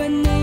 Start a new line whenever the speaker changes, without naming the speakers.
but now